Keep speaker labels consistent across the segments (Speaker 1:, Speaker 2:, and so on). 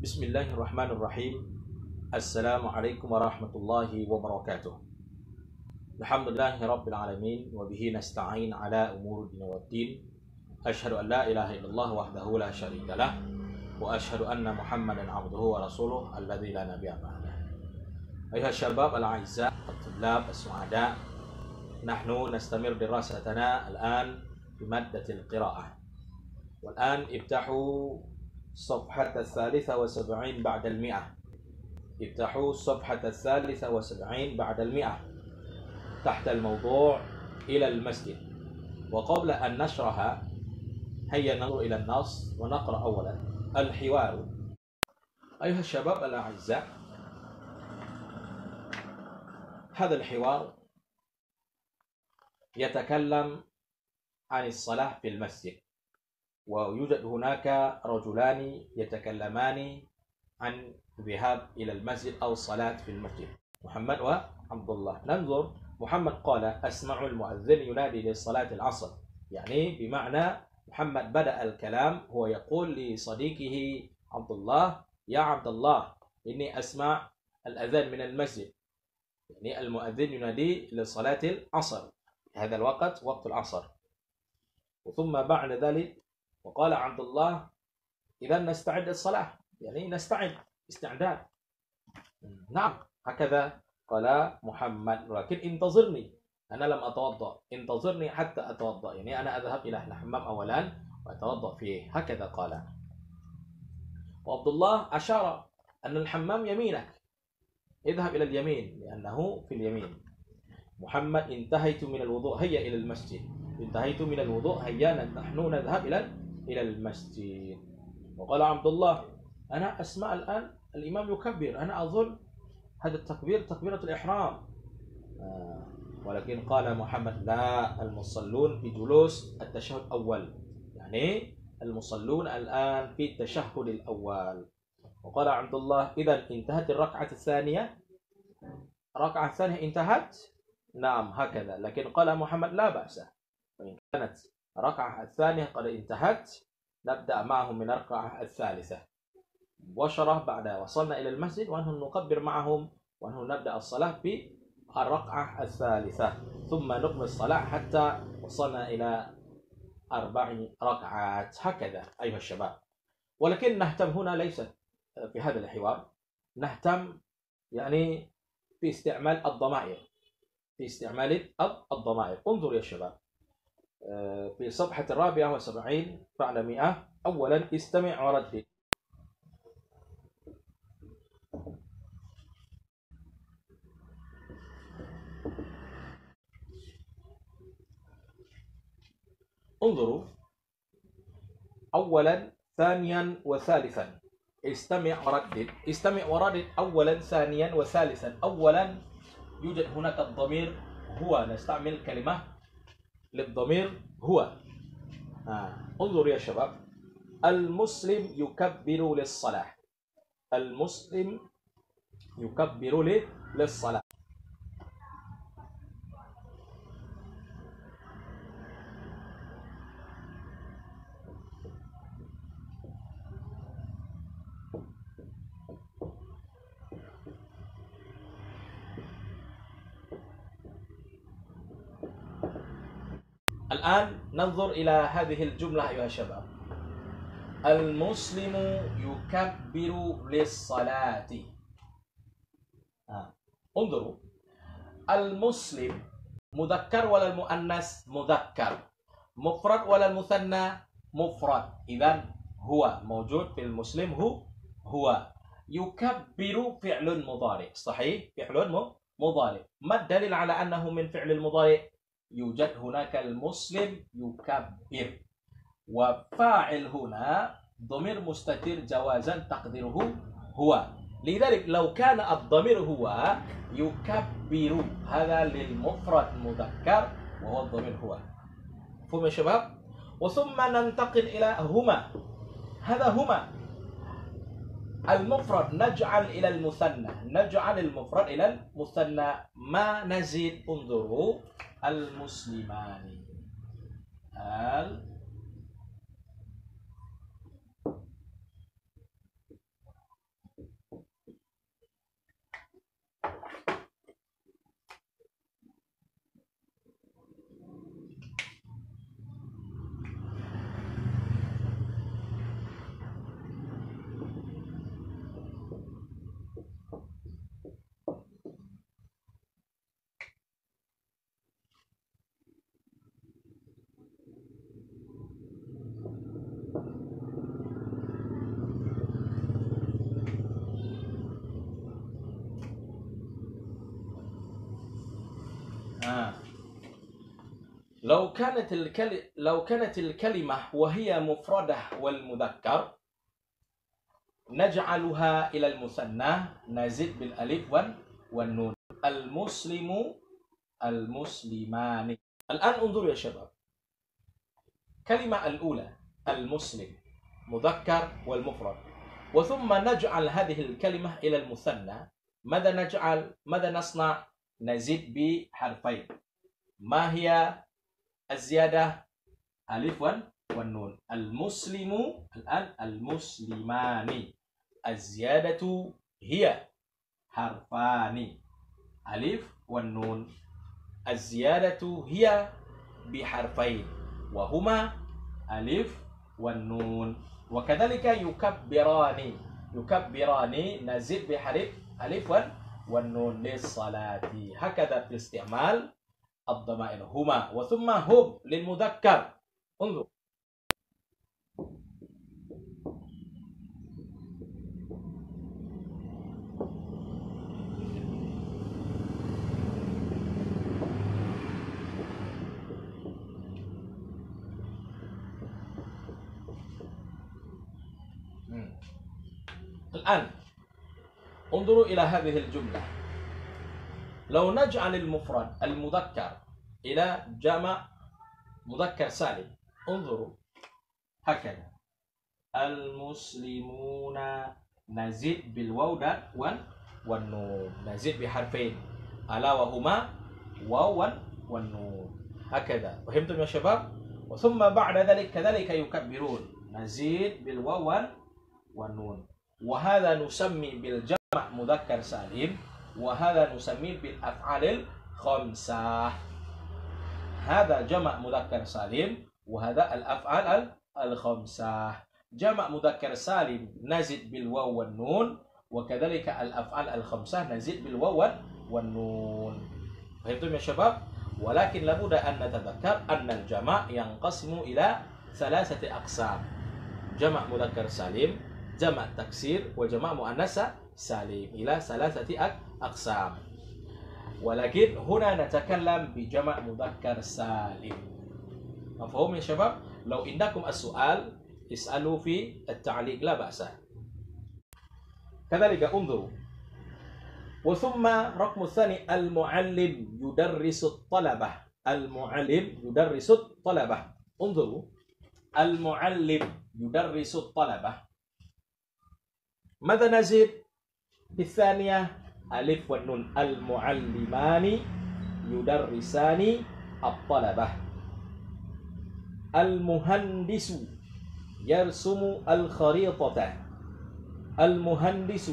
Speaker 1: بسم الله الرحمن الرحيم السلام عليكم ورحمة الله وبركاته الحمد لله رب العالمين وبه نستعين على أمور الدين والدين أشهد أن لا إله إلا الله وحده لا شريك له وأشهد أن محمدا عبده ورسوله الذي لا نبي بعده أيها الشباب الأعزاء الطلاب السعداء نحن نستمر دراستنا الآن بمادة القراءة والآن افتحوا صفحة الثالثة وسبعين بعد المئة. افتحوا الصفحة الثالثة وسبعين بعد المئة. تحت الموضوع إلى المسجد. وقبل أن نشرح هيا ننظر إلى النص ونقرأ أولا. الحوار. أيها الشباب الأعزاء هذا الحوار يتكلم عن الصلاة في المسجد. ويوجد هناك رجلان يتكلمان عن الذهاب إلى المسجد أو الصلاة في المسجد محمد وعبد الله ننظر محمد قال أسمع المؤذن ينادي لصلاة العصر. يعني بمعنى محمد بدأ الكلام هو يقول لصديقه عبد الله يا عبد الله إني أسمع الأذان من المسجد. يعني المؤذن ينادي لصلاة العصر هذا الوقت وقت العصر. ثم بعد ذلك وقال عبد الله إذا نستعد للصلاة. يعني نستعد؟ استعداد. نعم. هكذا قال محمد. ولكن انتظرني. أنا لم أتوضأ. انتظرني حتى أتوضأ. يعني أنا أذهب إلى الحمام أولا وأتوضأ فيه. هكذا قال. وعبد الله أشار أن الحمام يمينك. اذهب إلى اليمين لأنه في اليمين. محمد انتهيت من الوضوء. هيا إلى المسجد. انتهيت من الوضوء. هيا نحن نذهب إلى إلى المسجد. وقال عبد الله أنا أسمع الآن الإمام يكبر أنا أظن هذا التكبير تكبيرة الإحرام. آه، ولكن قال محمد لا المصلون في جلوس التشهد الأول. يعني المصلون الآن في التشهد الأول. وقال عبد الله إذا انتهت الركعة الثانية؟ الركعة الثانية انتهت؟ نعم هكذا. لكن قال محمد لا بأس. وإن كانت الركعة الثانية قد انتهت نبدأ معهم من الركعة الثالثة. مباشرة بعد وصلنا إلى المسجد ونحن نكبر معهم ونحن نبدأ الصلاة بالركعة الثالثة. ثم نكمل الصلاة حتى وصلنا إلى أربع ركعات. هكذا أيها الشباب. ولكن نهتم هنا ليس في هذا الحوار نهتم يعني في استعمال الضمائر. في استعمال الضمائر. انظر يا شباب. في صفحة الرابعة وسبعين بعد مئة. أولا استمع وردد. انظروا. أولا ثانيا وثالثا. استمع وردد. استمع وردد. أولا ثانيا وثالثا. أولا يوجد هناك الضمير هو. نستعمل كلمة للضمير هو. آه. انظر يا شباب. المسلم يكبر للصلاة. المسلم يكبر للصلاة. الآن ننظر إلى هذه الجملة أيها الشباب. المسلم يكبر للصلاة. آه. انظروا. المسلم مذكر ولا المؤنث؟ مذكر. مفرد ولا المثنى؟ مفرد. إذا هو موجود في المسلم. هو هو. يكبر فعل مضارع. صحيح؟ فعل مضارع. ما الدليل على أنه من فعل المضارع؟ يوجد هناك المسلم يكبر وفاعل هنا ضمير مستتر جوازا تقديره هو. لذلك لو كان الضمير هو يكبر هذا للمفرد مذكر وهو الضمير هو. فهم يا شباب؟ وثم ننتقل إلى هما. هذا هما. المفرد نجعل إلى المثنى. نجعل المفرد إلى المثنى. ما نزيد؟ انظروا. المسلمان آه. لو كانت الكل... لو كانت الكلمة وهي مفردة والمذكر نجعلها إلى المثنى نزيد بالألف والنون. المسلم المسلمان. الآن انظروا يا شباب. كلمة الأولى المسلم مذكر والمفرد. وثم نجعل هذه الكلمة إلى المثنى. ماذا نجعل؟ ماذا نصنع؟ نزيد بحرفين. ما هي الزيادة ألف والنون. المسلم الآن المسلمان. الزيادة هي حرفان. ألف والنون. الزيادة هي بحرفين وهما ألف والنون. وكذلك يكبران. يكبران. نزيد بحرف ألف والنون للصلاة. هكذا في استعمال الضمائر هما وثم هم للمذكر. انظر. الآن انظروا إلى هذه الجملة. لو نجعل المفرد المذكر إلى جمع مذكر سالم انظروا هكذا. المسلمون نزيد بالواو والنون نزيد بحرفين ألا وهما واو والنون. هكذا. فهمتم يا شباب؟ وثم بعد ذلك كذلك يكبرون. نزيد بالواو والنون. وهذا نسمي بالجمع مذكر سالم. وهذا نسميه بالأفعال الخمسة. هذا جمع مذكر سالم وهذا الأفعال الخمسة. جمع مذكر سالم نزد بالواو والنون وكذلك الأفعال الخمسة نزيد بالواو والنون. فهمتم يا شباب؟ ولكن لابد أن نتذكر أن الجمع ينقسم إلى ثلاثة أقسام. جمع مذكر سالم جمع تكسير وجمع مؤنث سالم. إلى ثلاثة أقسام ولكن هنا نتكلم بجمع مذكر سالم. مفهوم يا شباب؟ لو عندكم السؤال اسألوا في التعليق لا بأس. كذلك انظروا. وثم رقم الثاني المعلم يدرس الطلبة. المعلم يدرس الطلبة. انظروا. المعلم يدرس الطلبة. ماذا نزيد الثانية ألف والنون المعلمان يدرسان الطلبة. المهندس يرسم الخريطة. المهندس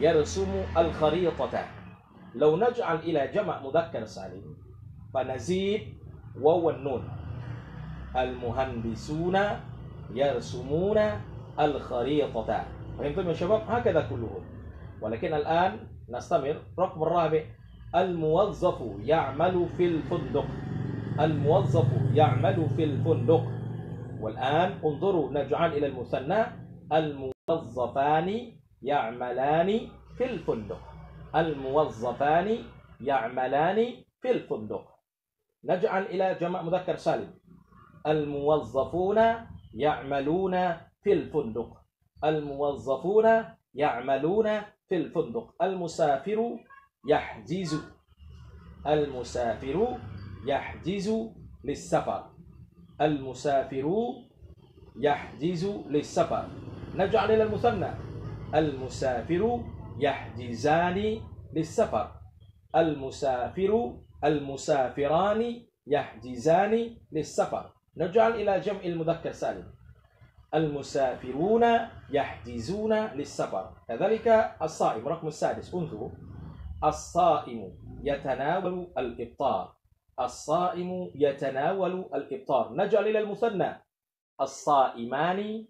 Speaker 1: يرسم الخريطة. لو نجعل إلى جمع مذكر سالم فنزيد واو النون المهندسون يرسمون الخريطة. فهمتم يا شباب؟ هكذا كلهم. ولكن الآن نستمر. رقم الرابع الموظف يعمل في الفندق. الموظف يعمل في الفندق. والآن انظروا نجعل إلى المثنى. الموظفان يعملان في الفندق. الموظفان يعملان في الفندق. نجعل إلى جمع مذكر سالم. الموظفون يعملون في الفندق. الموظفون يعملون في الفندق. المسافر يحجز المسافر يحجز للسفر. المسافر يحجز للسفر. نجعل إلى المثنى. المسافر يحجزان للسفر. المسافر المسافران يحجزان للسفر. نجعل إلى جمع المذكر سالم. المسافرون يحجزون للسفر. كذلك الصائم رقم السادس انظروا. الصائم يتناول الإفطار الصائم يتناول الإفطار نجعل إلى المثنى. الصائمان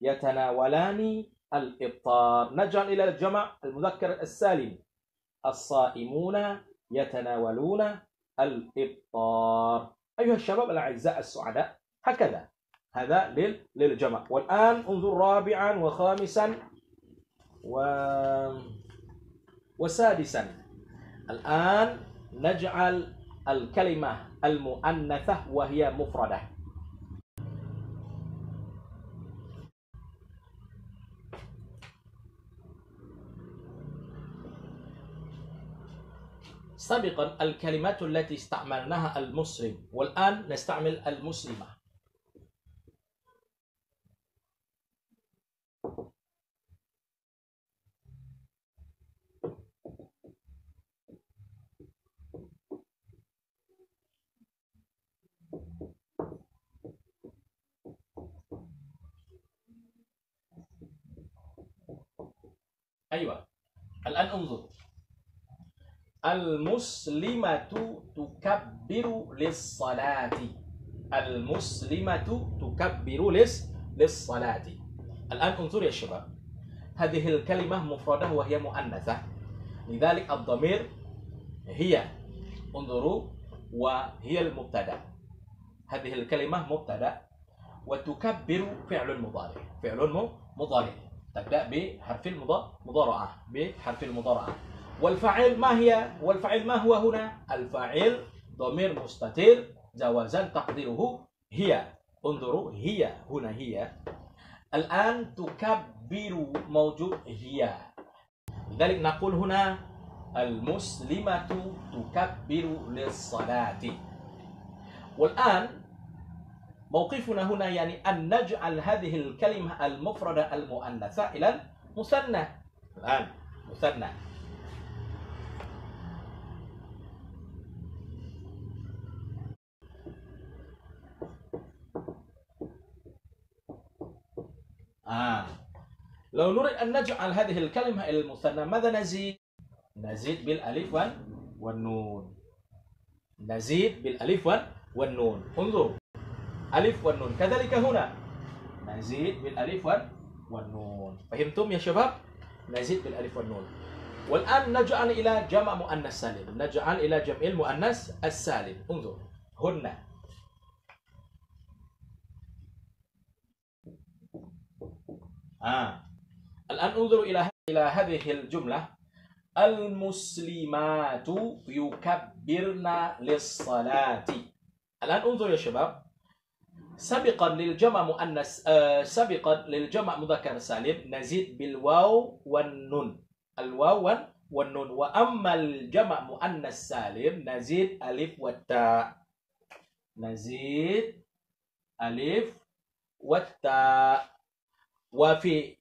Speaker 1: يتناولان الإفطار نجعل إلى الجمع المذكر السالم. الصائمون يتناولون الإفطار أيها الشباب الأعزاء السعداء هكذا. هذا للجمع. والآن انظر رابعا وخامسا و... وسادسا. الآن نجعل الكلمة المؤنثة وهي مفردة. سابقا الكلمات التي استعملناها المسلم والآن نستعمل المسلمة. أيوة. الآن انظر. المسلمة تكبر للصلاة. المسلمة تكبر للصلاة. الآن انظر يا شباب. هذه الكلمة مفردة وهي مؤنثة. لذلك الضمير هي. انظروا وهي المبتدأ. هذه الكلمة مبتدأ. وتكبر فعل مضارع. فعل مضارع. تبدأ بحرف المضارعة بحرف المضارعة والفاعل ما هي؟ والفاعل ما هو هنا؟ الفاعل ضمير مستتر جوازا تقديره هي. انظروا هي. هنا هي. الآن تكبر موجود هي. لذلك نقول هنا المسلمة تكبر للصلاة. والآن موقفنا هنا يعني أن نجعل هذه الكلمة المفردة المؤنثة إلى المثنى. الآن مثنى. آه. لو نريد أن نجعل هذه الكلمة إلى المثنى ماذا نزيد؟ نزيد بالألف والنون. نزيد بالألف والنون. انظروا. ألف والنون. كذلك هنا. نزيد بالألف والنون. فهمتم يا شباب؟ نزيد بالألف والنون. والآن نجعل إلى جمع مؤنث سالم. نجعل إلى جمع المؤنث السالم. انظر. هن آه. الآن انظروا إلى إلى هذه الجملة. المسلمات يكبرن للصلاة. الآن انظروا يا شباب. سبقا للجمع مؤنث آه سبقا للجمع مذكر سالم نزيد بالواو والنون. الواو والنون. وأما الجمع مؤنث سالم نزيد ألف والتاء. نزيد ألف والتاء. وفي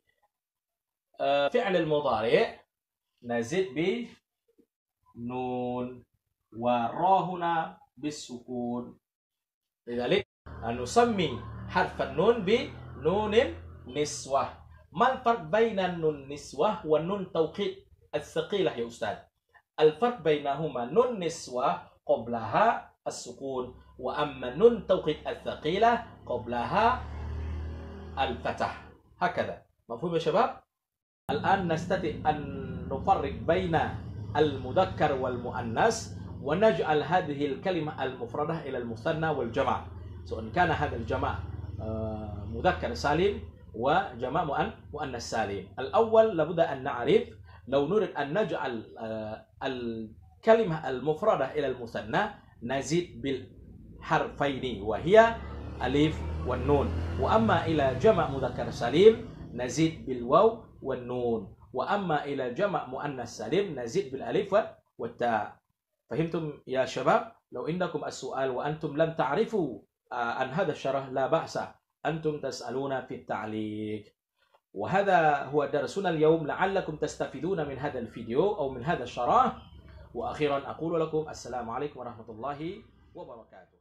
Speaker 1: آه، فعل المضارع نزيد بنون. ورا هنا بالسكون. لذلك نسمي حرف النون بنون نسوة ما الفرق بين النون نسوة والنون توكيد الثقيلة يا أستاذ؟ الفرق بينهما نون نسوة قبلها السكون وأما نون توكيد الثقيلة قبلها الفتح. هكذا. مفهوم يا شباب؟ الآن نستطيع أن نفرق بين المذكر والمؤنث ونجعل هذه الكلمة المفردة إلى المثنى والجمع. سواء كان هذا الجمع آه، مذكر سالم وجمع مؤنث سالم. الأول لابد أن نعرف لو نريد أن نجعل آه، الكلمة المفردة إلى المثنى نزيد بالحرفين وهي ألف والنون. وأما إلى جمع مذكر سليم نزيد بالواو والنون. وأما إلى جمع مؤنث سليم نزيد بالألف والتاء. فهمتم يا شباب؟ لو عندكم السؤال وأنتم لم تعرفوا عن هذا الشرح لا بأس أنتم تسألون في التعليق. وهذا هو درسنا اليوم لعلكم تستفيدون من هذا الفيديو أو من هذا الشرح. وأخيرا أقول لكم السلام عليكم ورحمة الله وبركاته.